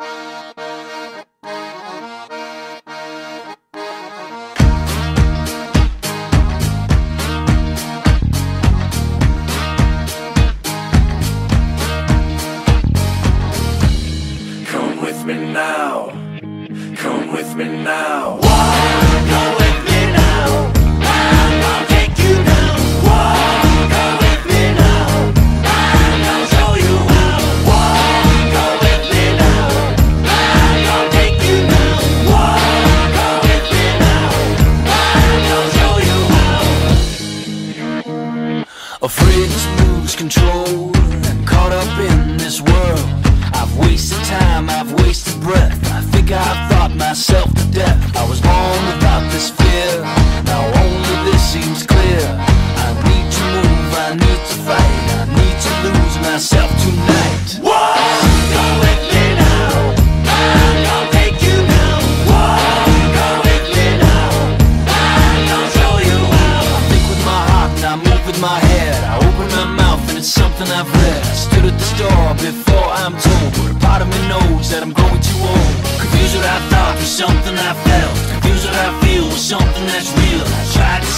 Come with me now. Come with me now. Come Afraid to lose control caught up in this world. I've wasted time, I've wasted breath. I think I've thought myself to death. I was born without this fear. Now only this seems clear. I need to move, I need to fight. I need to lose myself tonight. Come with my head. I open my mouth and it's something I've read. I stood at the store before I'm told, but a part of me knows that I'm growing too old. Confused what I thought was something I felt. Confused what I feel was something that's real. I tried to